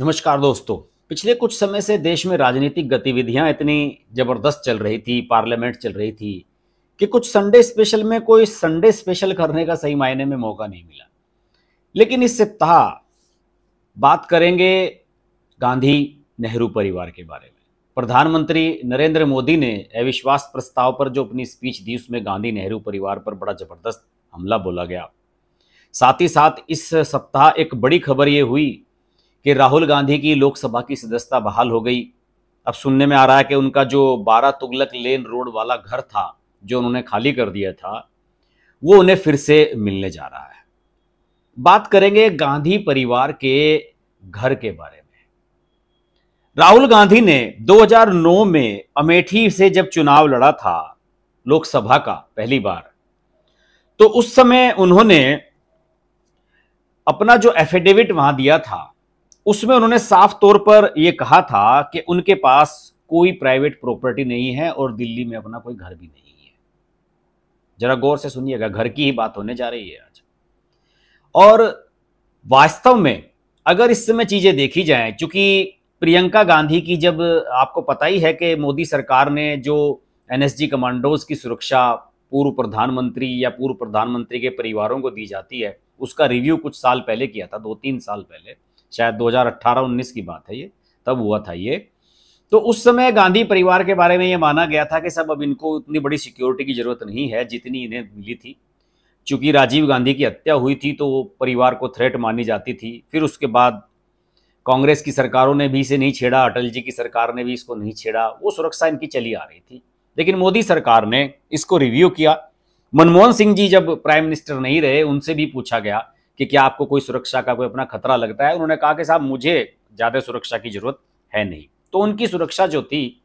नमस्कार दोस्तों। पिछले कुछ समय से देश में राजनीतिक गतिविधियाँ इतनी ज़बरदस्त चल रही थी, पार्लियामेंट चल रही थी, कि कुछ संडे स्पेशल में कोई संडे स्पेशल करने का सही मायने में मौका नहीं मिला। लेकिन इस सप्ताह बात करेंगे गांधी नेहरू परिवार के बारे में। प्रधानमंत्री नरेंद्र मोदी ने अविश्वास प्रस्ताव पर जो अपनी स्पीच दी, उसमें गांधी नेहरू परिवार पर बड़ा ज़बरदस्त हमला बोला गया। साथ ही साथ इस सप्ताह एक बड़ी खबर ये हुई कि राहुल गांधी की लोकसभा की सदस्यता बहाल हो गई। अब सुनने में आ रहा है कि उनका जो बारह तुगलक लेन रोड वाला घर था, जो उन्होंने खाली कर दिया था, वो उन्हें फिर से मिलने जा रहा है। बात करेंगे गांधी परिवार के घर के बारे में। राहुल गांधी ने 2009 में अमेठी से जब चुनाव लड़ा था, लोकसभा का पहली बार तो उस समय उन्होंने अपना जो एफिडेविट वहाँ दिया था उसमें उन्होंने साफ़ तौर पर यह कहा था कि उनके पास कोई प्राइवेट प्रॉपर्टी नहीं है और दिल्ली में अपना कोई घर भी नहीं है। जरा गौर से सुनिएगा, घर की ही बात होने जा रही है आज। और वास्तव में अगर इस समय चीज़ें देखी जाएँ क्योंकि प्रियंका गांधी की जब आपको पता ही है कि मोदी सरकार ने जो एनएसजी कमांडोज की सुरक्षा पूर्व प्रधानमंत्री या पूर्व प्रधानमंत्री के परिवारों को दी जाती है, उसका रिव्यू कुछ साल पहले किया था दो तीन साल पहले शायद 2018-19 की बात है ये, तब हुआ था ये। तो उस समय गांधी परिवार के बारे में ये माना गया था कि सब अब इनको उतनी बड़ी सिक्योरिटी की ज़रूरत नहीं है, जितनी इन्हें मिली थी। चूँकि राजीव गांधी की हत्या हुई थी तो वो परिवार को थ्रेट मानी जाती थी। फिर उसके बाद कांग्रेस की सरकारों ने भी इसे नहीं छेड़ा, अटल जी की सरकार ने भी इसको नहीं छेड़ा, वो सुरक्षा इनकी चली आ रही थी। लेकिन मोदी सरकार ने इसको रिव्यू किया। मनमोहन सिंह जी जब प्राइम मिनिस्टर नहीं रहे, उनसे भी पूछा गया कि क्या आपको कोई सुरक्षा का कोई अपना खतरा लगता है? उन्होंने कहा कि साहब, मुझे ज़्यादा सुरक्षा की ज़रूरत है नहीं। तो उनकी सुरक्षा जो थी,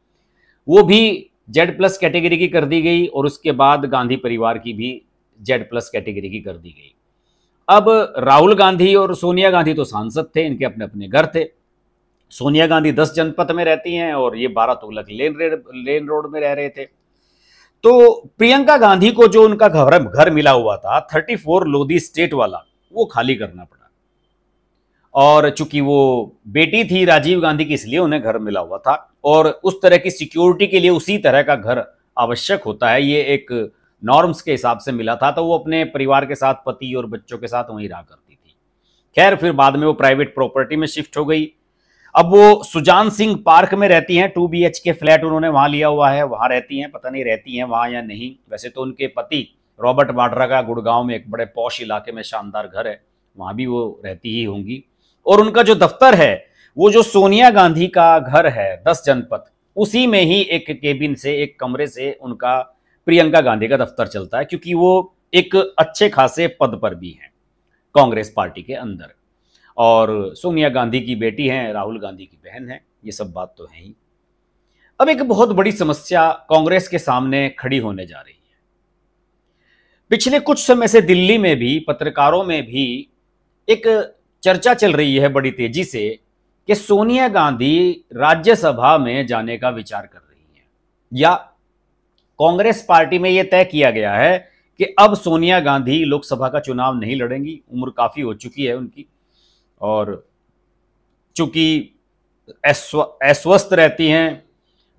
वो भी जेड प्लस कैटेगरी की कर दी गई और उसके बाद गांधी परिवार की भी जेड प्लस कैटेगरी की कर दी गई। अब राहुल गांधी और सोनिया गांधी तो सांसद थे, इनके अपने अपने घर थे। सोनिया गांधी दस जनपद में रहती हैं और ये बारह तुगलक लेन लेन रोड में रह रहे थे। तो प्रियंका गांधी को जो उनका घर घर मिला हुआ था, थर्टी फोर लोधी स्टेट वाला वो खाली करना पड़ा। और चूँकि वो बेटी थी राजीव गांधी की, इसलिए उन्हें घर मिला हुआ था। और उस तरह की सिक्योरिटी के लिए उसी तरह का घर आवश्यक होता है, ये एक नॉर्म्स के हिसाब से मिला था। तो वो अपने परिवार के साथ, पति और बच्चों के साथ वहीं रहा करती थी। खैर, फिर बाद में वो प्राइवेट प्रॉपर्टी में शिफ्ट हो गई। अब वो सुजान सिंह पार्क में रहती हैं, टू बी के फ्लैट उन्होंने वहाँ लिया हुआ है। वहाँ रहती हैं, पता नहीं रहती हैं वहाँ या नहीं। वैसे तो उनके पति रॉबर्ट वाड्रा का गुड़गांव में एक बड़े पौश इलाके में शानदार घर है, वहाँ भी वो रहती ही होंगी। और उनका जो दफ्तर है, वो जो सोनिया गांधी का घर है, दस जनपद, उसी में ही एक केबिन से, एक कमरे से उनका प्रियंका गांधी का दफ्तर चलता है, क्योंकि वो एक अच्छे खासे पद पर भी हैं, कांग्रेस पार्टी के अंदर। और सोनिया गांधी की बेटी हैं, राहुल गांधी की बहन है, ये सब बात तो है ही। अब एक बहुत बड़ी समस्या कांग्रेस के सामने खड़ी होने जा रही पिछले कुछ समय से दिल्ली में भी, पत्रकारों में भी एक चर्चा चल रही है बड़ी तेज़ी से कि सोनिया गांधी राज्यसभा में जाने का विचार कर रही है। या कांग्रेस पार्टी में यह तय किया गया है कि अब सोनिया गांधी लोकसभा का चुनाव नहीं लड़ेंगी। उम्र काफ़ी हो चुकी है उनकी और चूँकि अस्वस्थ रहती हैं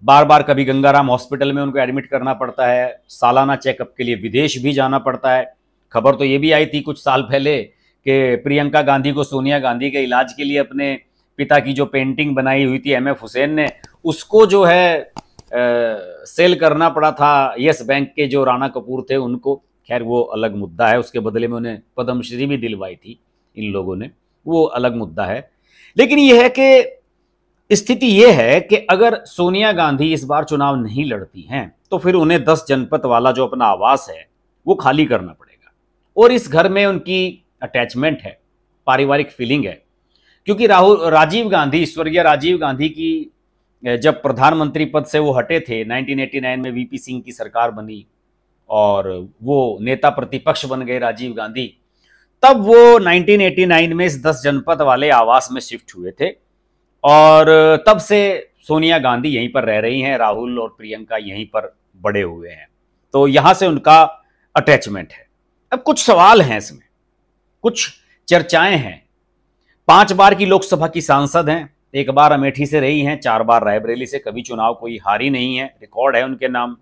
बार बार कभी गंगाराम हॉस्पिटल में उनको एडमिट करना पड़ता है सालाना चेकअप के लिए विदेश भी जाना पड़ता है। खबर तो ये भी आई थी कुछ साल पहले कि प्रियंका गांधी को सोनिया गांधी के इलाज के लिए अपने पिता की जो पेंटिंग बनाई हुई थी एम एफ़ हुसैन ने उसको जो है आ, सेल करना पड़ा था यस बैंक के जो राणा कपूर थे उनको। खैर वो अलग मुद्दा है उसके बदले में उन्हें पद्मश्री भी दिलवाई थी इन लोगों ने। वो अलग मुद्दा है। लेकिन यह है कि स्थिति यह है कि अगर सोनिया गांधी इस बार चुनाव नहीं लड़ती हैं तो फिर उन्हें दस जनपद वाला जो अपना आवास है, वो खाली करना पड़ेगा। और इस घर में उनकी अटैचमेंट है, पारिवारिक फीलिंग है। क्योंकि राहुल, राजीव गांधी, स्वर्गीय राजीव गांधी की जब प्रधानमंत्री पद से वो हटे थे 1989 में वीपी सिंह की सरकार बनी और वो नेता प्रतिपक्ष बन गए राजीव गांधी, तब वो 1989 में इस दस जनपद वाले आवास में शिफ्ट हुए थे। और तब से सोनिया गांधी यहीं पर रह रही हैं, राहुल और प्रियंका यहीं पर बड़े हुए हैं। तो यहाँ से उनका अटैचमेंट है। अब कुछ सवाल हैं इसमें, कुछ चर्चाएँ हैं। पाँच बार की लोकसभा की सांसद हैं, एक बार अमेठी से रही हैं, चार बार रायबरेली से, कभी चुनाव कोई हारी नहीं है, रिकॉर्ड है उनके नाम।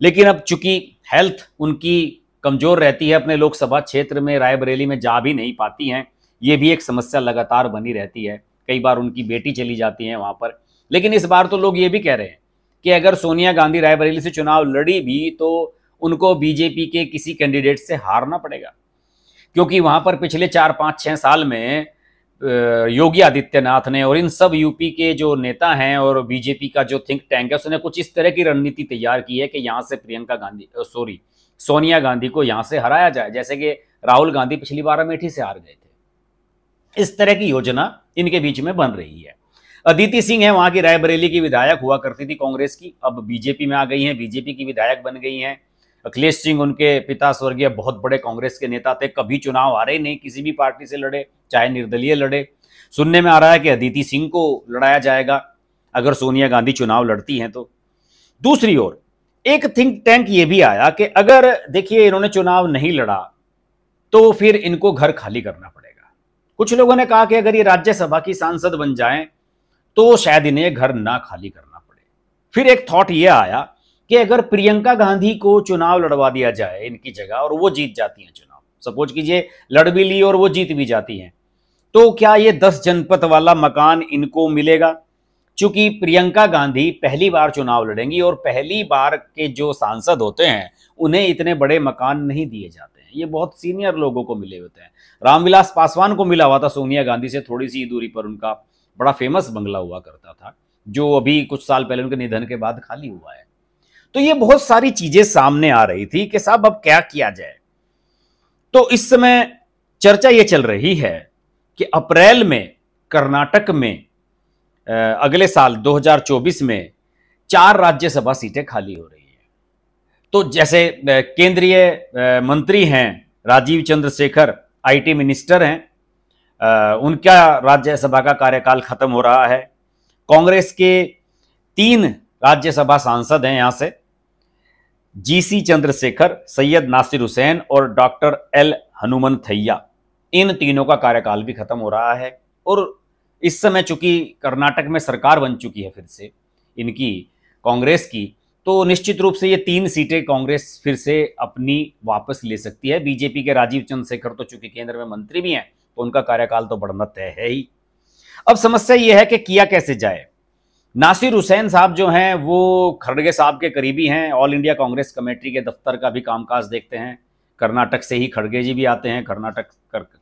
लेकिन अब चूँकि हेल्थ उनकी कमज़ोर रहती है, अपने लोकसभा क्षेत्र में, रायबरेली में जा भी नहीं पाती हैं, ये भी एक समस्या लगातार बनी रहती है। कई बार उनकी बेटी चली जाती है वहाँ पर। लेकिन इस बार तो लोग ये भी कह रहे हैं कि अगर सोनिया गांधी रायबरेली से चुनाव लड़ी भी तो उनको बीजेपी के किसी कैंडिडेट से हारना पड़ेगा। क्योंकि वहाँ पर पिछले चार, पाँच, छह साल में योगी आदित्यनाथ ने और इन सब यूपी के जो नेता हैं और बीजेपी का जो थिंक टैंक है, उसने कुछ इस तरह की रणनीति तैयार की है कि यहाँ से प्रियंका गांधी सॉरी सोनिया गांधी को यहाँ से हराया जाए। जैसे कि राहुल गांधी पिछली बार अमेठी से हार गए थे। इस तरह की योजना इनके बीच में बन रही है। अदिति सिंह है, वहाँ की रायबरेली की विधायक हुआ करती थी कांग्रेस की। अब बीजेपी में आ गई हैं, बीजेपी की विधायक बन गई हैं। अखिलेश सिंह उनके पिता स्वर्गीय बहुत बड़े कांग्रेस के नेता थे, कभी चुनाव आ रहे नहीं, किसी भी पार्टी से लड़े, चाहे निर्दलीय लड़े। सुनने में आ रहा है कि अदिति सिंह को लड़ाया जाएगा, अगर सोनिया गांधी चुनाव लड़ती हैं तो। दूसरी ओर, एक थिंक टैंक ये भी आया कि अगर देखिए इन्होंने चुनाव नहीं लड़ा तो फिर इनको घर खाली करना पड़ेगा। कुछ लोगों ने कहा कि अगर ये राज्यसभा की सांसद बन जाएँ तो शायद इन्हें घर ना खाली करना पड़े। फिर एक थॉट ये आया कि अगर प्रियंका गांधी को चुनाव लड़वा दिया जाए इनकी जगह और वो जीत जाती हैं चुनाव, सपोज़ कीजिए लड़ भी ली और वो जीत भी जाती हैं तो क्या ये दस जनपद वाला मकान इनको मिलेगा? चूँकि प्रियंका गांधी पहली बार चुनाव लड़ेंगी और पहली बार के जो सांसद होते हैं, उन्हें इतने बड़े मकान नहीं दिए जाते। ये बहुत सीनियर लोगों को मिले होते हैं। रामविलास पासवान को मिला हुआ था सोनिया गांधी से, थोड़ी सी दूरी पर उनका बड़ा फ़ेमस बंगला हुआ करता था, जो अभी कुछ साल पहले उनके निधन के बाद खाली हुआ है। तो ये बहुत सारी चीज़ें सामने आ रही थी कि साहब, अब क्या किया जाए? तो इस समय चर्चा ये चल रही है कि अप्रैल में कर्नाटक में अगले साल 2024 में चार राज्यसभा सीटें खाली हो रही तो जैसे केंद्रीय मंत्री हैं राजीव चंद्रशेखर, आईटी मिनिस्टर हैं उनका राज्यसभा का कार्यकाल खत्म हो रहा है। कांग्रेस के तीन राज्यसभा सांसद हैं यहाँ से जीसी चंद्रशेखर, सैयद नासिर हुसैन और डॉक्टर एल हनुमन थैया। इन तीनों का कार्यकाल भी खत्म हो रहा है और इस समय चूँकि कर्नाटक में सरकार बन चुकी है फिर से, इनकी कांग्रेस की तो निश्चित रूप से ये तीन सीटें कांग्रेस फिर से अपनी वापस ले सकती है। बीजेपी के राजीव चंद्रशेखर तो चूँकि केंद्र में मंत्री भी हैं तो उनका कार्यकाल तो बढ़ना तय है ही। अब समस्या ये है कि किया कैसे जाए? नासिर हुसैन साहब जो हैं, वो खड़गे साहब के करीबी हैं, ऑल इंडिया कांग्रेस कमेटी के दफ्तर का भी कामकाज देखते हैं। कर्नाटक से ही खड़गे जी भी आते हैं, कर्नाटक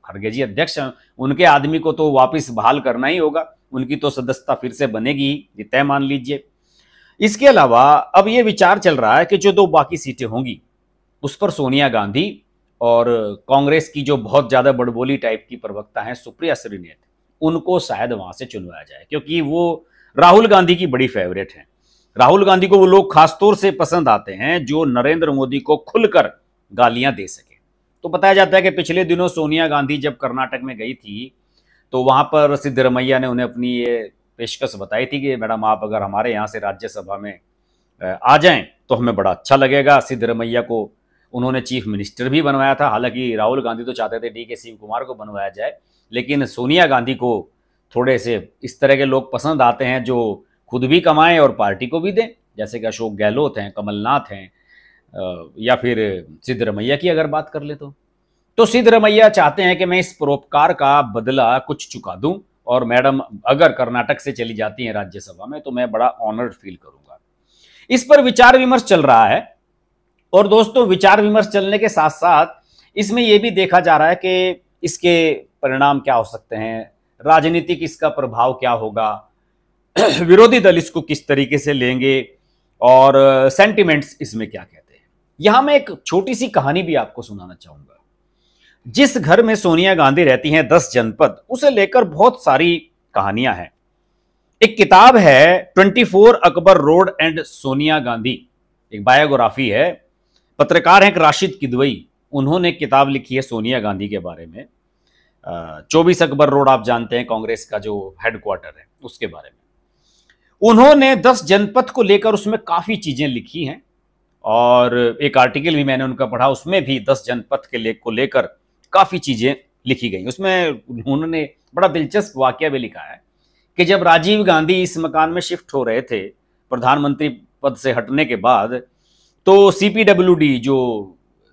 खड़गे जी अध्यक्ष हैं, उनके आदमी को तो वापस बहाल करना ही होगा, उनकी तो सदस्यता फिर से बनेगी ये तय मान लीजिए। इसके अलावा, अब ये विचार चल रहा है कि जो दो बाकी सीटें होंगी, उस पर सोनिया गांधी और कांग्रेस की जो बहुत ज़्यादा बड़बोली टाइप की प्रवक्ता है, सुप्रिया श्रीनेत उनको शायद वहाँ से चुनवाया जाए, क्योंकि वो राहुल गांधी की बड़ी फेवरेट है। राहुल गांधी को वो लोग खासतौर से पसंद आते हैं जो नरेंद्र मोदी को खुलकर गालियाँ दे सके। तो बताया जाता है कि पिछले दिनों सोनिया गांधी जब कर्नाटक में गई थी तो वहाँ पर सिद्धरमैया ने उन्हें अपनी ये पेशकश बताई थी कि, मैडम, आप अगर हमारे यहाँ से राज्यसभा में आ जाएँ तो हमें बड़ा अच्छा लगेगा। सिद्धरमैया को उन्होंने चीफ मिनिस्टर भी बनवाया था। हालाँकि राहुल गांधी तो चाहते थे डी के शिव कुमार को बनवाया जाए, लेकिन सोनिया गांधी को थोड़े से इस तरह के लोग पसंद आते हैं जो खुद भी कमाएँ और पार्टी को भी दें। जैसे कि अशोक गहलोत हैं, कमलनाथ हैं या फिर सिद्धरमैया की अगर बात कर ले तो। तो सिद्धरमैया चाहते हैं कि मैं इस परोपकार का बदला कुछ चुका दूँ। और मैडम अगर कर्नाटक से चली जाती हैं राज्यसभा में तो मैं बड़ा ऑनर्ड फील करूँगा। इस पर विचार विमर्श चल रहा है और दोस्तों, विचार विमर्श चलने के साथ साथ इसमें यह भी देखा जा रहा है कि इसके परिणाम क्या हो सकते हैं, राजनीतिक इसका प्रभाव क्या होगा, विरोधी दल इसको किस तरीके से लेंगे और सेंटिमेंट्स इसमें क्या कहते हैं। यहाँ मैं एक छोटी सी कहानी भी आपको सुनाना चाहूँगा। जिस घर में सोनिया गांधी रहती हैं, दस जनपद, उसे लेकर बहुत सारी कहानियाँ हैं। एक किताब है, twenty four Akbar road and Sonia Gandhi. एक बायोग्राफी है। पत्रकार हैं राशिद किदवई। उन्होंने किताब लिखी है सोनिया गांधी के बारे में। चौबीस अकबर रोड आप जानते हैं, कांग्रेस का जो हेडक्वार्टर है, उसके बारे में। उन्होंने दस जनपद को लेकर उसमें काफ़ी चीज़ें लिखी हैं। और एक आर्टिकल भी मैंने उनका पढ़ा, उसमें भी दस जनपद के लेख को लेकर काफ़ी चीज़ें लिखी गई। उसमें उन्होंने बड़ा दिलचस्प वाक्य भी लिखा है कि जब राजीव गांधी इस मकान में शिफ्ट हो रहे थे प्रधानमंत्री पद से हटने के बाद तो सीपीडब्ल्यूडी जो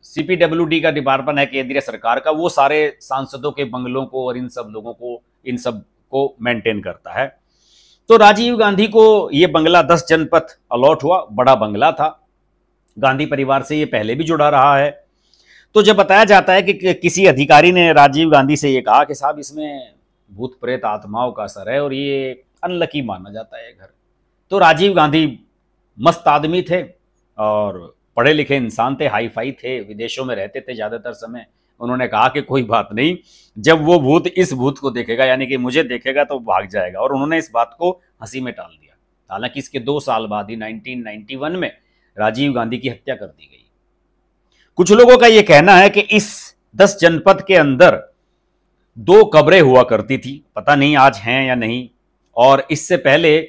सीपीडब्ल्यूडी का डिपार्टमेंट है केंद्रीय सरकार का, वो सारे सांसदों के बंगलों को और इन सब लोगों को, इन सबको मेंटेन करता है। तो राजीव गांधी को ये बंगला दस जनपथ अलॉट हुआ, बड़ा बंगला था। गांधी परिवार से ये पहले भी जुड़ा रहा है। तो जब बताया जाता है कि किसी अधिकारी ने राजीव गांधी से ये कहा कि साहब, इसमें भूत प्रेत आत्माओं का असर है और ये अनलकी माना जाता है घर। तो राजीव गांधी मस्त आदमी थे और पढ़े लिखे इंसान थे हाई फाई थे, विदेशों में रहते थे ज़्यादातर समय। उन्होंने कहा कि कोई बात नहीं, जब वो भूत इस भूत को देखेगा, यानी कि मुझे देखेगा तो भाग जाएगा और उन्होंने इस बात को हँसी में टाल दिया। हालाँकि इसके दो साल बाद ही 1991 में राजीव गांधी की हत्या कर दी गई। कुछ लोगों का यह कहना है कि इस दस जनपद के अंदर दो कब्रें हुआ करती थी, पता नहीं आज हैं या नहीं। और इससे पहले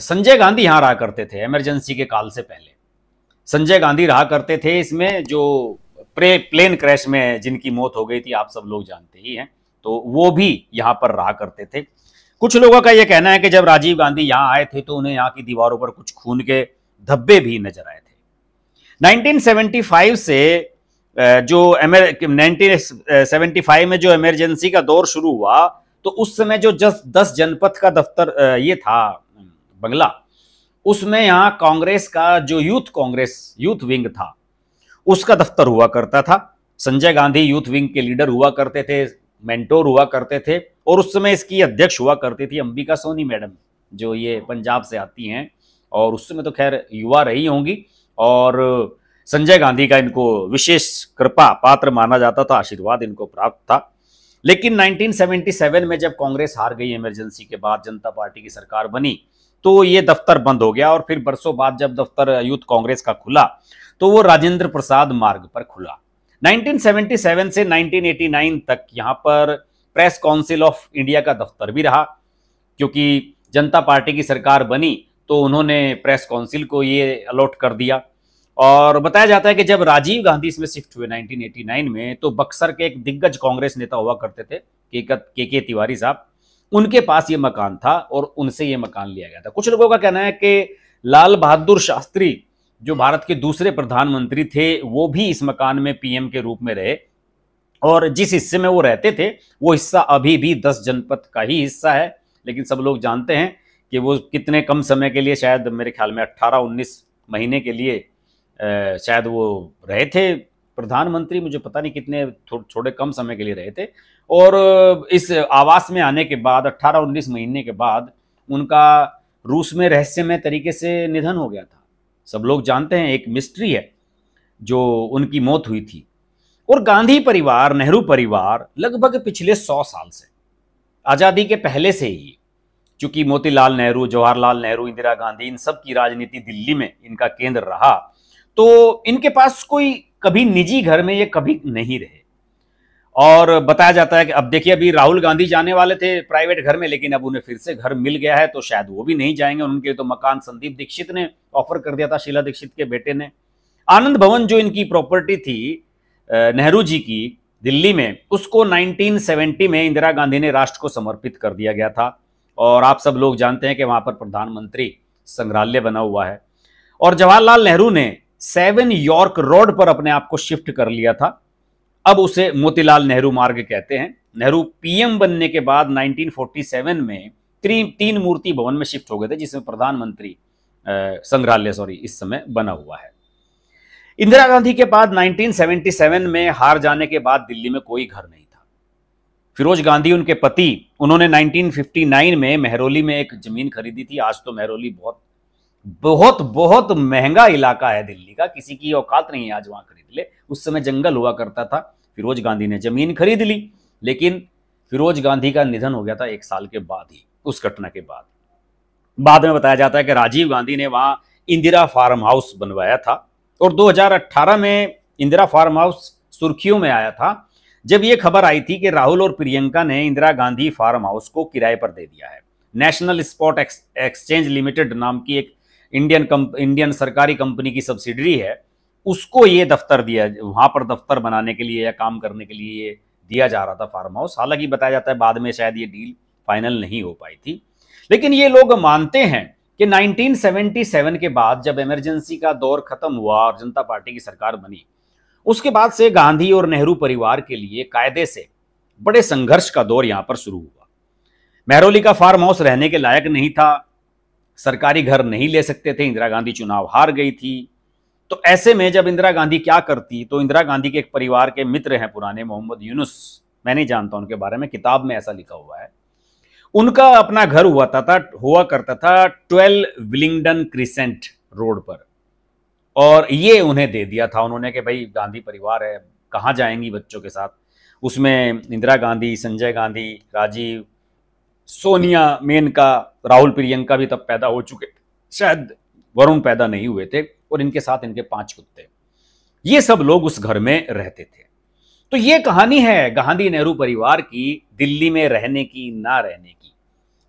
संजय गांधी यहाँ रहा करते थे इमरजेंसी के काल से पहले। संजय गांधी रहा करते थे इसमें, जो प्रे प्लेन क्रैश में जिनकी मौत हो गई थी, आप सब लोग जानते ही हैं। तो वो भी यहाँ पर रहा करते थे। कुछ लोगों का यह कहना है कि जब राजीव गांधी यहाँ आए थे तो उन्हें यहाँ की दीवारों पर कुछ खून के धब्बे भी नज़र आए 1975 से जो 1975 में जो इमरजेंसी का दौर शुरू हुआ तो उस समय जो जस, दस जनपद का दफ्तर ये था, बंगला। उसमें यहाँ कांग्रेस का जो यूथ कांग्रेस, यूथ विंग था, उसका दफ्तर हुआ करता था। संजय गांधी यूथ विंग के लीडर हुआ करते थे, मेंटोर हुआ करते थे, और उस समय इसकी अध्यक्ष हुआ करती थी अंबिका सोनी मैडम, जो ये पंजाब से आती हैं, और उस समय तो खैर युवा रही होंगी। और संजय गांधी का इनको विशेष कृपा पात्र माना जाता था, आशीर्वाद इनको प्राप्त था। लेकिन 1977 में जब कांग्रेस हार गई इमरजेंसी के बाद, जनता पार्टी की सरकार बनी तो ये दफ्तर बंद हो गया और फिर बरसों बाद जब दफ्तर यूथ कांग्रेस का खुला तो वो राजेंद्र प्रसाद मार्ग पर खुला। 1977 से 1989 तक यहाँ पर प्रेस काउंसिल ऑफ़ इंडिया का दफ्तर भी रहा, क्योंकि जनता पार्टी की सरकार बनी तो उन्होंने प्रेस काउंसिल को ये अलॉट कर दिया। और बताया जाता है कि जब राजीव गांधी इसमें शिफ्ट हुए 1989 में तो बक्सर के एक दिग्गज कांग्रेस नेता हुआ करते थे के के तिवारी साहब। उनके पास ये मकान था और उनसे ये मकान लिया गया था। कुछ लोगों का कहना है कि लाल बहादुर शास्त्री, जो भारत के दूसरे प्रधानमंत्री थे, वो भी इस मकान में पीएम के रूप में रहे। और जिस हिस्से में वो रहते थे, वो हिस्सा अभी भी दस जनपद का ही हिस्सा है, लेकिन सब लोग जानते हैं कि वो कितने कम समय के लिए शायद मेरे ख्याल में 18-19 महीने के लिए शायद वो रहे थे। प्रधानमंत्री मुझे पता नहीं कितने थोड़े कम समय के लिए रहे थे। और इस आवास में आने के बाद 18-19 महीने के बाद उनका रूस में रहस्यमय तरीके से निधन हो गया था। सब लोग जानते हैं, एक मिस्ट्री है जो उनकी मौत हुई थी। और गांधी परिवार, नेहरू परिवार लगभग पिछले सौ साल से, आज़ादी के पहले से ही चूँकि मोतीलाल नेहरू, जवाहरलाल नेहरू, इंदिरा गांधी, इन सब की राजनीति दिल्ली में इनका केंद्र रहा तो इनके पास कोई कभी निजी घर में ये कभी नहीं रहे। और बताया जाता है कि अब देखिए, अभी राहुल गांधी जाने वाले थे प्राइवेट घर में, लेकिन अब उन्हें फिर से घर मिल गया है तो शायद वो भी नहीं जाएँगे। उनके तो मकान संदीप दीक्षित ने ऑफ़र कर दिया था, शीला दीक्षित के बेटे ने। आनंद भवन जो इनकी प्रॉपर्टी थी नेहरू जी की, दिल्ली में, उसको 1970 में इंदिरा गांधी ने राष्ट्र को समर्पित कर दिया गया था। और आप सब लोग जानते हैं कि वहाँ पर प्रधानमंत्री संग्रहालय बना हुआ है। और जवाहरलाल नेहरू ने सेवन यॉर्क रोड पर अपने आप को शिफ्ट कर लिया था। अब उसे मोतीलाल नेहरू मार्ग कहते हैं। नेहरू पीएम बनने के बाद 1947 में त्री, तीन मूर्ति भवन में शिफ्ट हो गए थे जिसमें प्रधानमंत्री संग्रहालय सॉरी इस समय बना हुआ है। इंदिरा गांधी के बाद 1977 में हार जाने के बाद दिल्ली में कोई घर नहीं। फिरोज गांधी, उनके पति, उन्होंने 1959 में मेहरोली में एक ज़मीन खरीदी थी। आज तो मेहरोली बहुत बहुत बहुत महँगा इलाका है दिल्ली का। किसी की औकात नहीं है आज वहाँ खरीद ले। उस समय जंगल हुआ करता था। फिरोज गांधी ने ज़मीन खरीद ली। लेकिन फिरोज गांधी का निधन हो गया था एक साल के बाद ही, उस घटना के बाद। बाद में बताया जाता है कि राजीव गांधी ने वहाँ इंदिरा फार्म हाउस बनवाया था। और 2018 में इंदिरा फार्म हाउस सुर्खियों में आया था जब यह खबर आई थी कि राहुल और प्रियंका ने इंदिरा गांधी फार्म हाउस को किराए पर दे दिया है। नेशनल स्पॉट एक्सचेंज लिमिटेड नाम की एक इंडियन इंडियन सरकारी कंपनी की सब्सिडरी है, उसको ये दफ्तर दिया, वहाँ पर दफ्तर बनाने के लिए या काम करने के लिए ये दिया जा रहा था फार्म हाउस। हालाँकि बताया जाता है बाद में शायद ये डील फाइनल नहीं हो पाई थी। लेकिन ये लोग मानते हैं कि 1977 के बाद जब इमरजेंसी का दौर खत्म हुआ और जनता पार्टी की सरकार बनी उसके बाद से गांधी और नेहरू परिवार के लिए कायदे से बड़े संघर्ष का दौर यहाँ पर शुरू हुआ। महरौली का फार्म हाउस रहने के लायक नहीं था सरकारी घर नहीं ले सकते थे इंदिरा गांधी चुनाव हार गई थी। तो ऐसे में जब इंदिरा गांधी क्या करती तो इंदिरा गांधी के एक परिवार के मित्र हैं पुराने मोहम्मद यूनुस मैं नहीं जानता उनके बारे में किताब में ऐसा लिखा हुआ है। उनका अपना घर हुआ था, हुआ करता था ट्वेल्व विलिंगडन क्रिसेंट रोड पर। और ये उन्हें दे दिया था उन्होंने कि भाई, गांधी परिवार है, कहाँ जाएँगी बच्चों के साथ? उसमें इंदिरा गांधी, संजय गांधी, राजीव, सोनिया मेनका राहुल प्रियंका भी तब पैदा हो चुके थे। शायद वरुण पैदा नहीं हुए थे और इनके साथ इनके पाँच कुत्ते। ये सब लोग उस घर में रहते थे। तो ये कहानी है गांधी नेहरू परिवार की, दिल्ली में रहने की, ना रहने की।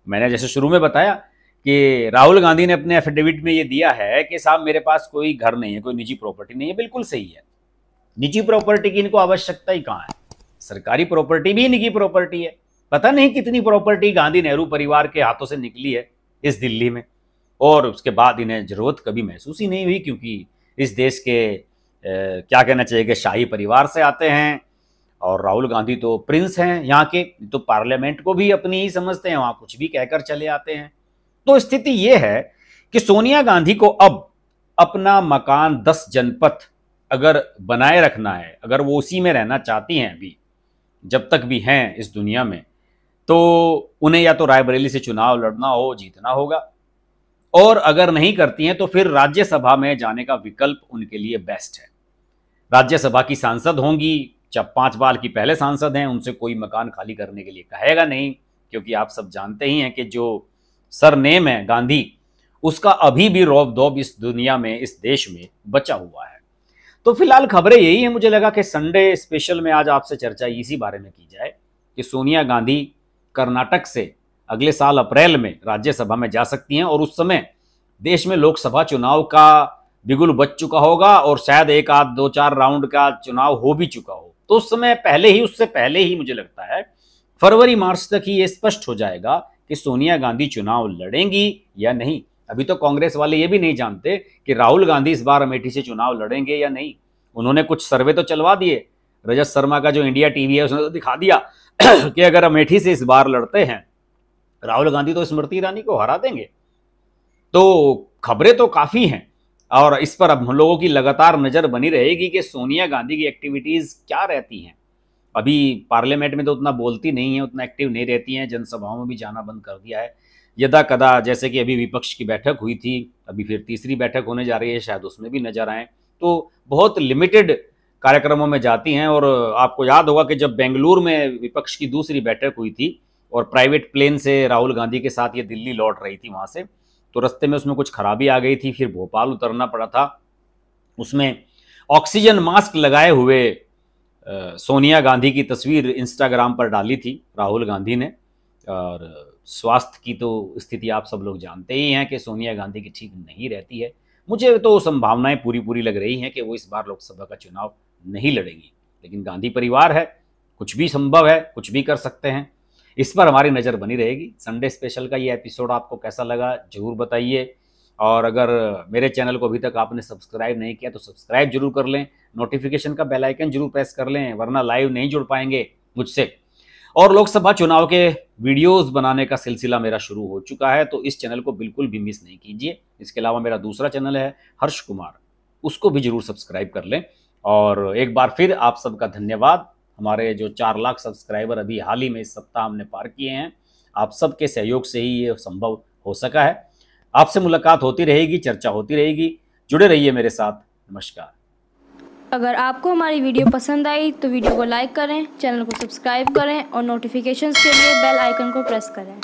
मैंने जैसे शुरू में बताया कि राहुल गांधी ने अपने एफिडेविट में ये दिया है कि साहब मेरे पास कोई घर नहीं है कोई निजी प्रॉपर्टी नहीं है बिल्कुल सही है। निजी प्रॉपर्टी की इनको आवश्यकता ही कहाँ है? सरकारी प्रॉपर्टी भी निजी प्रॉपर्टी है। पता नहीं कितनी प्रॉपर्टी गांधी नेहरू परिवार के हाथों से निकली है इस दिल्ली में। और उसके बाद इन्हें ज़रूरत कभी महसूस ही नहीं हुई क्योंकि इस देश के ए, क्या कहना चाहिए कि शाही परिवार से आते हैं और राहुल गांधी तो प्रिंस हैं यहाँ के तो पार्लियामेंट को भी अपनी ही समझते हैं वहाँ कुछ भी कहकर चले आते हैं। तो स्थिति यह है कि सोनिया गांधी को अब अपना मकान दस जनपथ अगर बनाए रखना है, अगर वो उसी में रहना चाहती हैं अभी, जब तक भी हैं इस दुनिया में तो उन्हें या तो रायबरेली से चुनाव लड़ना हो, जीतना होगा। और अगर नहीं करती हैं तो फिर राज्यसभा में जाने का विकल्प उनके लिए बेस्ट है। राज्यसभा की सांसद होंगी, जब पाँच बाल की पहले सांसद हैं, उनसे कोई मकान खाली करने के लिए कहेगा नहीं, क्योंकि आप सब जानते ही हैं कि जो सरनेम है गांधी। उसका अभी भी रौब दौब इस दुनिया में, इस देश में बचा हुआ है। तो फ़िलहाल खबरें यही है। मुझे लगा कि संडे स्पेशल में आज आपसे चर्चा इसी बारे में की जाए कि सोनिया गांधी कर्नाटक से अगले साल अप्रैल में राज्यसभा में जा सकती हैं और उस समय देश में लोकसभा चुनाव का बिगुल बच चुका होगा और शायद एक आध, दो चार राउंड का चुनाव हो भी चुका हो। तो उस समय पहले ही, उससे पहले ही मुझे लगता है फरवरी, मार्च तक ही ये स्पष्ट हो जाएगा कि सोनिया गांधी चुनाव लड़ेंगी या नहीं? अभी तो कांग्रेस वाले ये भी नहीं जानते कि राहुल गांधी इस बार अमेठी से चुनाव लड़ेंगे या नहीं। उन्होंने कुछ सर्वे तो चलवा दिए। रजत शर्मा का जो इंडिया टीवी है, उसने तो दिखा दिया कि अगर अमेठी से इस बार लड़ते हैं, राहुल गांधी तो स्मृति ईरानी को हरा देंगे। तो खबरें तो काफ़ी हैं और इस पर अब हम लोगों की लगातार नज़र बनी रहेगी कि सोनिया गांधी की एक्टिविटीज़ क्या रहती हैं। अभी पार्लियामेंट में तो उतना बोलती नहीं है, उतना एक्टिव नहीं रहती हैं, जनसभाओं में भी जाना बंद कर दिया है। यदा कदा जैसे कि अभी विपक्ष की बैठक हुई थी, अभी फिर तीसरी बैठक होने जा रही है, शायद उसमें भी नज़र आए। तो बहुत लिमिटेड कार्यक्रमों में जाती हैं और आपको याद होगा कि जब बेंगलुरु में विपक्ष की दूसरी बैठक हुई थी और प्राइवेट प्लेन से राहुल गांधी के साथ ये दिल्ली लौट रही थी वहाँ से तो रस्ते में उसमें कुछ खराबी आ गई थी, फिर भोपाल उतरना पड़ा था। उसमें ऑक्सीजन मास्क लगाए हुए सोनिया गांधी की तस्वीर इंस्टाग्राम पर डाली थी, राहुल गांधी ने। और स्वास्थ्य की तो स्थिति आप सब लोग जानते ही हैं कि सोनिया गांधी की ठीक नहीं रहती है। मुझे तो संभावनाएँ पूरी पूरी लग रही हैं कि वो इस बार लोकसभा का चुनाव नहीं लड़ेंगी। लेकिन गांधी परिवार है, कुछ भी संभव है, कुछ भी कर सकते हैं। इस पर हमारी नज़र बनी रहेगी। संडे स्पेशल का ये एपिसोड आपको कैसा लगा, ज़रूर बताइए। और अगर मेरे चैनल को अभी तक आपने सब्सक्राइब नहीं किया तो सब्सक्राइब ज़रूर कर लें, नोटिफिकेशन का बेल आइकन ज़रूर प्रेस कर लें, वरना लाइव नहीं जुड़ पाएँगे मुझसे। और लोकसभा चुनाव के वीडियोस बनाने का सिलसिला मेरा शुरू हो चुका है तो इस चैनल को बिल्कुल भी मिस नहीं कीजिए। इसके अलावा मेरा दूसरा चैनल है, हर्ष कुमार। उसको भी ज़रूर सब्सक्राइब कर लें। और एक बार फिर आप सबका धन्यवाद। हमारे जो चार लाख सब्सक्राइबर अभी हाल ही में इस सप्ताह हमने पार किए हैं, आप सबके सहयोग से ही ये संभव हो सका है। आपसे मुलाकात होती रहेगी, चर्चा होती रहेगी। जुड़े रहिए मेरे साथ। नमस्कार। अगर आपको हमारी वीडियो पसंद आई तो वीडियो को लाइक करें, चैनल को सब्सक्राइब करें और नोटिफिकेशन के लिए बेल आइकन को प्रेस करें।